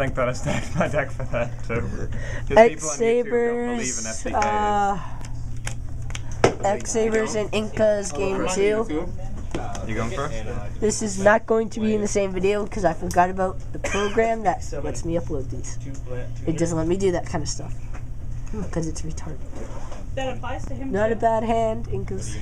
think that I stacked my deck for that too. 'Cause X people on YouTube don't believe in Sabers, SDKs. uh, X Sabers and Incas game two. you going first? This is not going to be in the same video because I forgot about the program that lets me upload these. It doesn't let me do that kind of stuff because it's retarded. That applies to him. Not a bad hand, Incas.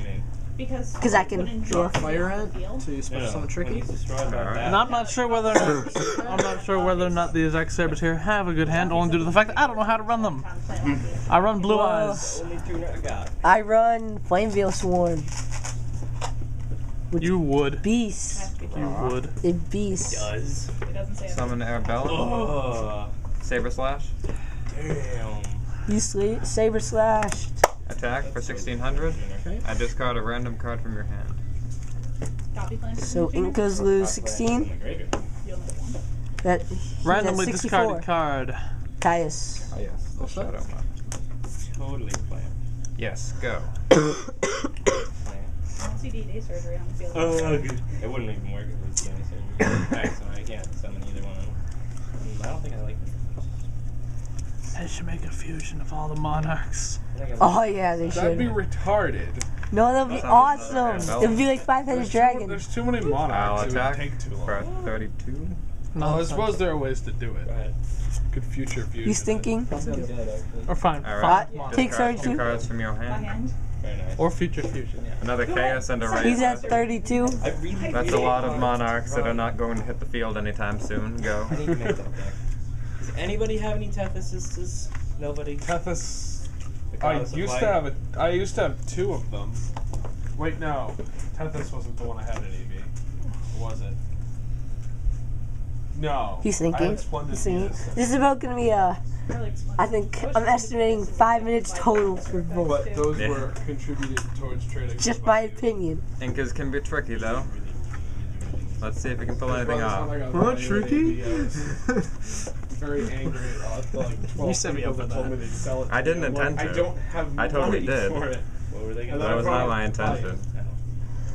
Because 'Cause I can wouldn't do drop a fire ant field. to special summon tricky. And I'm not sure whether I'm not sure whether or not these X Sabers here have a good hand, only due to the fact that I don't know how to run them. I run Blue Eyes. I run Flamvell Swarm. You would. Beast. You would. A beast. It doesn't say Summon Arabella. Oh, Saber Slash. damn. You sla- saber slashed. Attack for 1600. I discard a random card from your hand. So Incas lose 16. That he Randomly has discarded card. Caius. Oh yes, the What's that? Shadow Map. Totally planned. Yes, go. CD day surgery on the field. Oh, good. It wouldn't even work if it was DNA surgery. Alright, so I can't summon either one. Mm, I don't think I like They should make a fusion of all the monarchs. I think I like Oh yeah, they should. That'd be retarded. No, that'd be Sounds awesome. like- It'd be like Five Headed There's too, Dragon. there's too many I'll monarchs. It would attack take too long. for 32. No, oh, I suppose there are ways to do it. ahead. Could future fusion. He's it. thinking. Or fine. Alright. Five- take Discard 32. two cards from your hand. hand. Very nice. Or future fusion. Yeah. Another Chaos and a Raiza. He's at 32. I really That's a lot of monarchs that are not going to hit the field anytime soon. Go. I need to make that deck. Does anybody have any Tethysistas? Nobody? Tethys. I used to have a. I used to have two of them. Wait, no. Tethys wasn't the one I had at EV. Was it? No. He's thinking. had Splendid He's thinking. Venus. This is about gonna be uh, I like sponge. I think I'm estimating five minutes total for both. But those Yeah. were contributed towards trading. Just for my value. opinion. Incas can be tricky though. Let's see if we can pull anything By the time off. I got Huh, value at tricky? EV, I was very angry at uh, like 12 You set me people up for that told me they'd sell it. I didn't me. Intend like, to. I don't have I totally money did. for it. What were they gonna then That was not my to buy it. intention.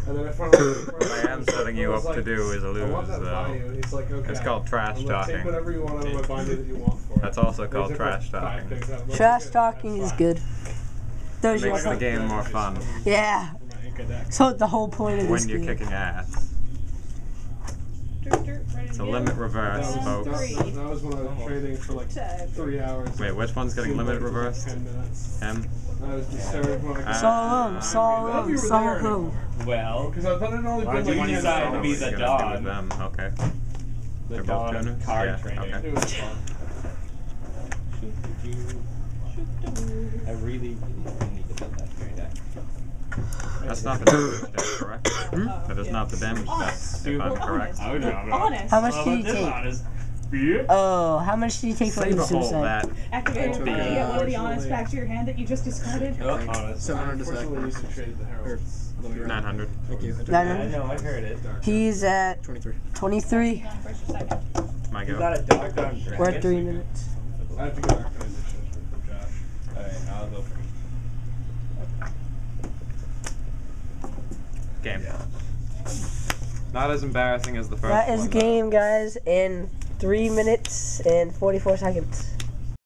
And then I finally, I am setting you up to do is a I want lose, that though. value. And he's like, okay. It's called trash I'm like, Take talking. whatever you want out of my binder that you want for it. That's also They called took, trash talking. things out. I'm like, Trash okay, talking is good. Those It makes are the game more fun Yeah. For my Inca deck. So the whole point of this when you're game. kicking ass. Dirt, dirt, ready It's a go. limit That reverse, was, that, folks. that, that was when I was trading for like three hours. Wait, which one's getting Seemed limited like it was, like, reversed? Ten minutes. Uh, him? I was disturbed when I got. Solo, solo, you were solo. there anymore. Well, oh, Because I thought it only Why been don't you like decide 10 to be the are you gonna do them? Okay. the They're both dawn of tuners? card Yeah, trading. okay. It was fun. I really, really need to build that very deck. That's not the damage deck, correct? That is not the damage deck, Honest. if I'm Well, correct. honest. I would. Honest. How much Well, did you take? Oh, how much did you take from Save the a hole suicide? that. Activate I took, it. uh, Get one of the honest back to your hand that you just discarded. Oh, 700 is Unfortunately, I that. used to trade the Heralds. 900. Thank you. Nine I hundred. know, I heard it. He's at 23. 23. Nine, first or. My You go. got a dog on. We're at three minutes. I have to go back to edition from Josh. Alright, I'll go first. Game. Not as embarrassing as the first That is one. though. game, guys, in three minutes and 44 seconds.